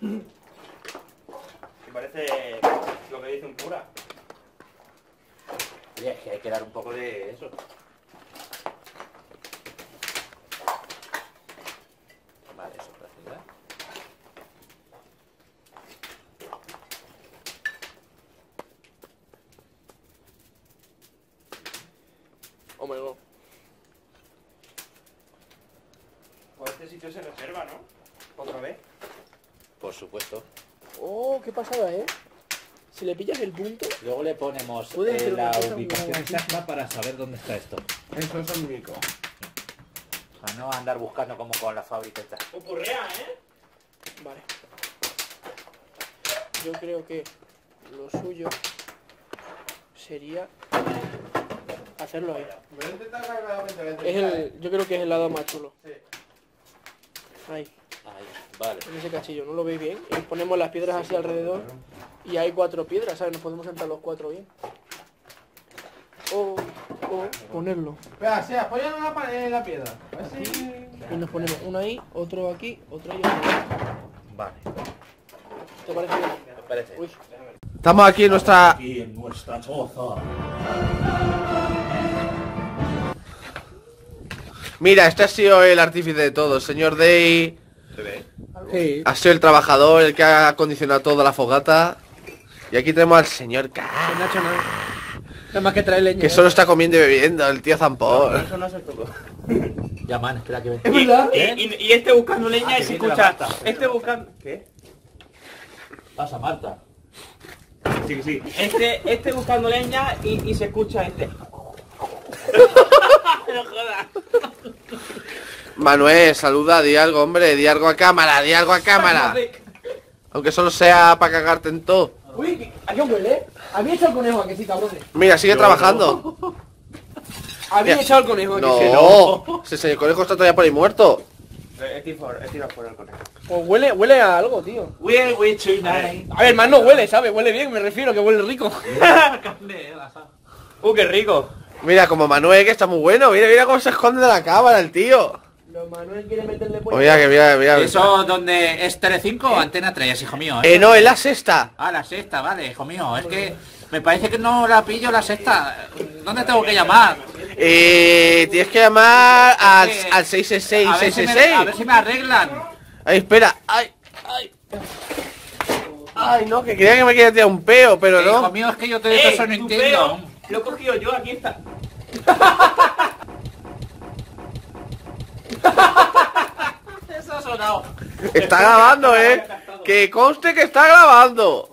Que parece lo que dice un cura. Oye, es que hay que dar un poco de eso. Vale, eso para hacer, Oh my god. Pues este sitio se reserva, ¿no? Otra vez. Por supuesto. Oh, qué pasada, ¿eh? Si le pillas el punto... Luego le ponemos Puede eh, una la cosa ubicación exacta para saber dónde está esto. Eso es mico. Para no andar buscando como con la fábrica esta. Ocurrea, ¿eh? Vale. Yo creo que lo suyo sería hacerlo ahí. Voy a intentar rápidamente, voy a Es intentar, el, yo creo que es el lado más chulo. Sí. Ahí, vale. en ese cachillo. ¿No lo veis bien? Y ponemos las piedras así alrededor. Y hay cuatro piedras, ¿sabes? Nos podemos sentar los cuatro bien. O, o ponerlo. Espera, sí, apóyalo en la pared, en la piedra. A ver si... Y nos ponemos uno ahí, otro aquí, otro ahí. otro ahí. Vale. ¿Te parece bien? ¿Te parece? Uy, Estamos aquí en nuestra... Aquí en nuestra choza. Mira, este ha sido el artífice de todo, señor Day. Se ve. Sí. Ha sido el trabajador, el que ha acondicionado toda la fogata. Y aquí tenemos al señor K. Que no ha hecho nada. Nada más que trae leña. Que ¿eh? solo está comiendo y bebiendo, el tío Zampón. Eso no se tocó. Ya, man, espera que ven. Es verdad. Y, y- y este buscando leña Ah, y que se viene la escucha. Marta. Este buscando. ¿Qué? Pasa, Marta. Sí, sí. Este, este buscando leña y, y se escucha este. no jodas. Manuel, saluda, di algo, hombre, di algo a cámara, di algo a cámara. Aunque solo sea para cagarte en todo. Uy, ¿a qué huele? Había echado el conejo, ¿a que sí, cabrones? Mira, sigue trabajando. Había ¿Qué? echado el conejo, ¿a que sí? No, señor conejo está todavía por ahí muerto. He tirado he tirado fuera el conejo. Pues huele, huele a algo, tío. A ver, más no huele, ¿sabes? Huele bien, me refiero, que huele rico. Uh, qué rico. Mira, como Manuel, que está muy bueno. Mira, mira cómo se esconde de la cámara el tío. Manuel quiere meterle mira, que mira, mira. ¿Eso donde es Telecinco o Antena 3, hijo mío? ¿eh? Eh, no, es la sexta. Ah, la sexta, vale, hijo mío. Es que me parece que no la pillo la sexta. ¿Dónde tengo que llamar? Eh, tienes que llamar al, al 666, A ver, si me, a ver 666. si me arreglan. Ay, espera. Ay, ay. Ay, no, que creía que me quería tirar un peo, pero Hijo no. mío, es que yo te ¡Ey, eso no entiendo. peo! Lo he cogido yo, aquí está. Eso ha sonado. Está grabando, eh. Que conste que está grabando.